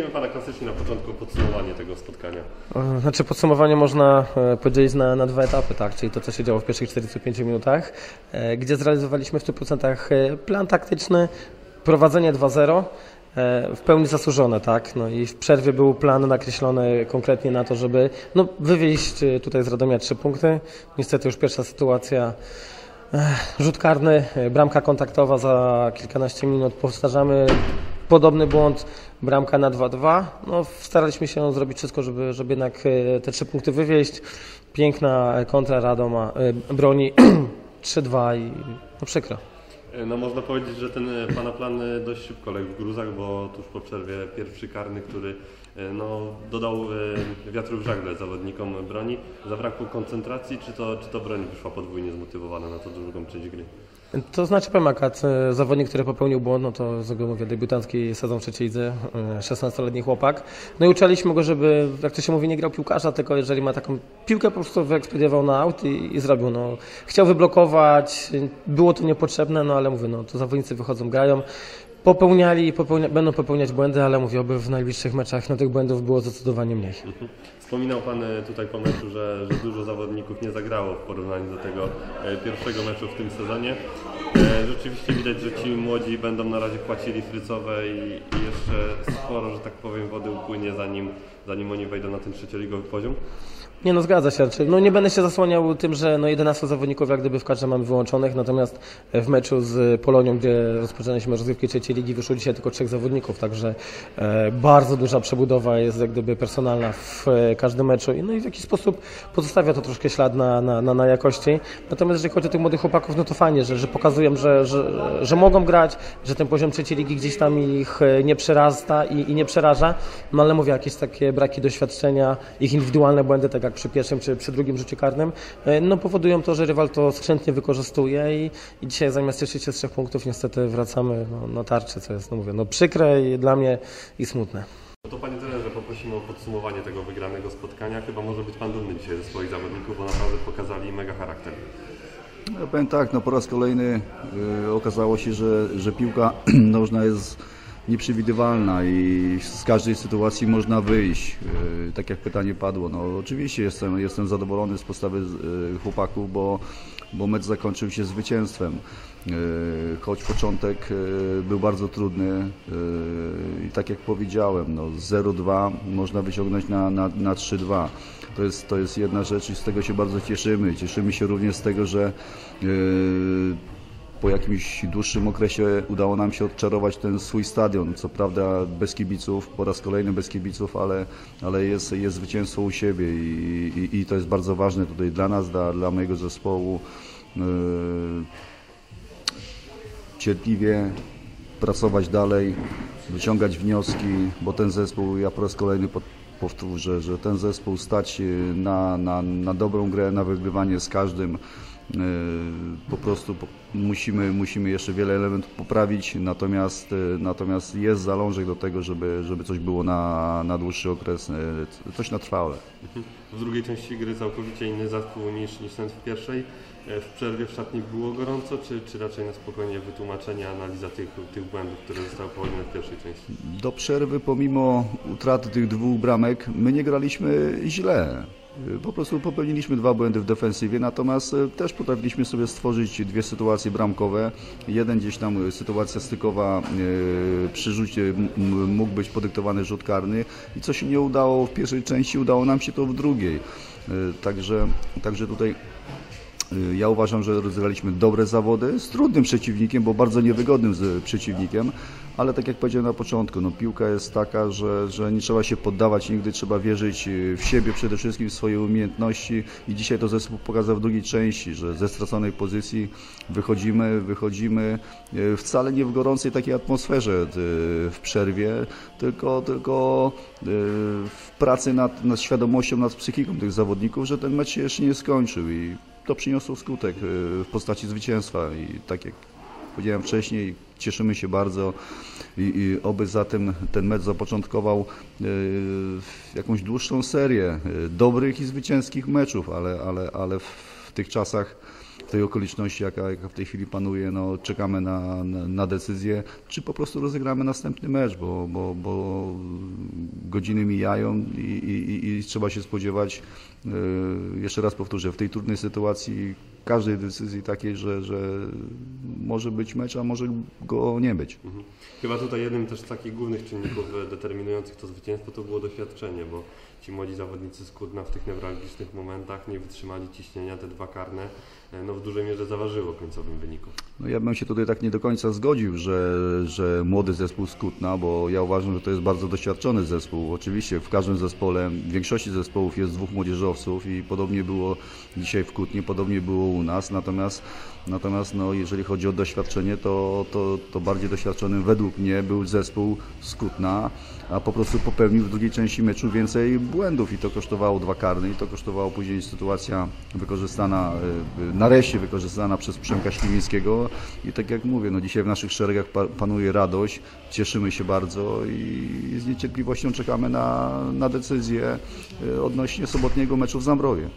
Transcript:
Poprosimy Pana klasycznie na początku podsumowanie tego spotkania. E, Znaczy podsumowanie można e, podzielić na, na dwa etapy, tak? czyli to, co się działo w pierwszych 45 minutach, e, gdzie zrealizowaliśmy w 100% e, plan taktyczny, prowadzenie 2-0, e, w pełni zasłużone, tak? No i w przerwie był plan nakreślony konkretnie na to, żeby no, wywieźć tutaj z Radomia trzy punkty. Niestety już pierwsza sytuacja Rzut karny, bramka kontaktowa za kilkanaście minut. Powtarzamy podobny błąd, bramka na 2-2. No, staraliśmy się zrobić wszystko, żeby, żeby jednak e, te trzy punkty wywieźć. Piękna kontra Radoma, e, broni 3-2 i no przykro. E, No można powiedzieć, że ten Pana plan dość szybko legł w gruzach, bo tuż po przerwie pierwszy karny, który no, dodał e, wiatru w żagle zawodnikom broni. Zabrakło koncentracji, czy to, czy to broń wyszła podwójnie zmotywowana na tą drugą część gry? To znaczy powiem akurat, e, zawodnik, który popełnił błąd, no to z mówię, debiutancki sezon w trzeciej lidze, e, 16-letni chłopak. No i uczyliśmy go, żeby, jak to się mówi, nie grał piłkarza, tylko jeżeli ma taką piłkę, po prostu wyekspediował na aut i, i zrobił. No, chciał wyblokować, było to niepotrzebne, no ale mówię, no to zawodnicy wychodzą, grają. Popełniali, popełnia, będą popełniać błędy, ale mówię, oby w najbliższych meczach no, tych błędów było zdecydowanie mniej. Wspominał Pan e, tutaj po meczu, że, że dużo zawodników nie zagrało w porównaniu do tego e, pierwszego meczu w tym sezonie. E, Rzeczywiście widać, że ci młodzi będą na razie płacili frycowe i, i jeszcze sporo, że tak powiem, wody upłynie zanim, zanim oni wejdą na ten trzecioligowy poziom. Nie no, zgadza się. Znaczy, no, nie będę się zasłaniał tym, że no, 11 zawodników jak gdyby w kadrze mamy wyłączonych, natomiast w meczu z Polonią, gdzie rozpoczęliśmy rozgrywki trzeciej ligi, wyszło dzisiaj tylko trzech zawodników, także e, bardzo duża przebudowa jest jak gdyby personalna w e, każdym meczu i, no, i w jakiś sposób pozostawia to troszkę ślad na, na, na, na jakości. Natomiast jeżeli chodzi o tych młodych chłopaków, no to fajnie, że, że pokazują, że, że, że mogą grać, że ten poziom trzeciej ligi gdzieś tam ich e, nie przerasta i, i nie przeraża, no ale mówię, jakieś takie braki doświadczenia, ich indywidualne błędy, tak jak przy pierwszym czy przy drugim rzucie karnym, e, no powodują to, że rywal to skrzętnie wykorzystuje i, i dzisiaj zamiast cieszyć się z trzech punktów niestety wracamy no, na tarczę, co jest, no mówię, no przykre i dla mnie i smutne. No to Panie trenerze, poprosimy o podsumowanie tego wygranego spotkania. Chyba może być Pan dumny dzisiaj ze swoich zawodników, bo naprawdę pokazali mega charakter. Ja powiem tak, no po raz kolejny y, okazało się, że, że piłka nożna jest nieprzewidywalna i z każdej sytuacji można wyjść. Y, tak jak pytanie padło, no oczywiście jestem, jestem zadowolony z postawy y, chłopaków, bo, bo mecz zakończył się zwycięstwem. Y, Choć początek był bardzo trudny i tak jak powiedziałem, no 0-2 można wyciągnąć na, na, na 3-2. To jest, to jest jedna rzecz i z tego się bardzo cieszymy. Cieszymy się również z tego, że po jakimś dłuższym okresie udało nam się odczarować ten swój stadion. Co prawda bez kibiców, po raz kolejny bez kibiców, ale, ale jest, jest zwycięstwo u siebie i, i, i to jest bardzo ważne tutaj dla nas, dla, dla mojego zespołu. Yy, cierpliwie pracować dalej, wyciągać wnioski, bo ten zespół, ja po raz kolejny powtórzę, że ten zespół stać na, na, na dobrą grę, na wygrywanie z każdym. Y, Po prostu musimy, musimy jeszcze wiele elementów poprawić, natomiast, y, natomiast jest zalążek do tego, żeby, żeby coś było na, na dłuższy okres, y, coś na trwałe. W drugiej części gry całkowicie inny zespół niż, niż ten w pierwszej. E, W przerwie w szatni było gorąco, czy, czy raczej na spokojnie wytłumaczenie, analiza tych, tych błędów, które zostały popełnione w pierwszej części? Do przerwy, pomimo utraty tych dwóch bramek, my nie graliśmy źle. Po prostu popełniliśmy dwa błędy w defensywie, natomiast e, też potrafiliśmy sobie stworzyć dwie sytuacje bramkowe. Jeden gdzieś tam e, sytuacja stykowa przy rzucie mógł być podyktowany rzut karny i co się nie udało w pierwszej części, udało nam się to w drugiej. Także, także tutaj Y, Ja uważam, że rozegraliśmy dobre zawody z trudnym przeciwnikiem, bo bardzo niewygodnym przeciwnikiem, ale tak jak powiedziałem na początku, no piłka jest taka, że, że nie trzeba się poddawać nigdy, trzeba wierzyć y, w siebie przede wszystkim, w swoje umiejętności. I dzisiaj to zespół pokazał w drugiej części, że ze straconej pozycji wychodzimy, wychodzimy y, wcale nie w gorącej takiej atmosferze y, w przerwie, tylko, tylko w pracy nad, nad świadomością, nad psychiką tych zawodników, że ten mecz się jeszcze nie skończył. I to przyniosło skutek w postaci zwycięstwa. I tak jak powiedziałem wcześniej, cieszymy się bardzo i, i oby zatem ten mecz zapoczątkował y, jakąś dłuższą serię y, dobrych i zwycięskich meczów, ale, ale, ale w tych czasach w tej okoliczności, jaka, jaka w tej chwili panuje, no, czekamy na, na, na decyzję, czy po prostu rozegramy następny mecz, bo, bo, bo godziny mijają i, i- i trzeba się spodziewać, yy, jeszcze raz powtórzę, w tej trudnej sytuacji każdej decyzji takiej, że, że może być mecz, a może go nie być. Mhm. Chyba tutaj jednym też z takich głównych czynników e, determinujących to zwycięstwo to było doświadczenie, bo ci młodzi zawodnicy z Kutna w tych newralgicznych momentach nie wytrzymali ciśnienia, te dwa karne no w dużej mierze zaważyło końcowym wyniku. No ja bym się tutaj tak nie do końca zgodził, że, że młody zespół z Kutna, bo ja uważam, że to jest bardzo doświadczony zespół. Oczywiście w każdym zespole, w większości zespołów jest dwóch młodzieżowców i podobnie było dzisiaj w Kutnie, podobnie było u nas, natomiast, natomiast no, jeżeli chodzi o doświadczenie, to, to, to bardziej doświadczonym według mnie był zespół z Kutna, a po prostu popełnił w drugiej części meczu więcej błędów i to kosztowało dwa karne i to kosztowało później sytuacja wykorzystana, e, nareszcie wykorzystana przez Przemka Śliwińskiego i tak jak mówię, no dzisiaj w naszych szeregach pa- panuje radość, cieszymy się bardzo i z niecierpliwością czekamy na, na decyzję e, odnośnie sobotniego meczu w Zambrowie.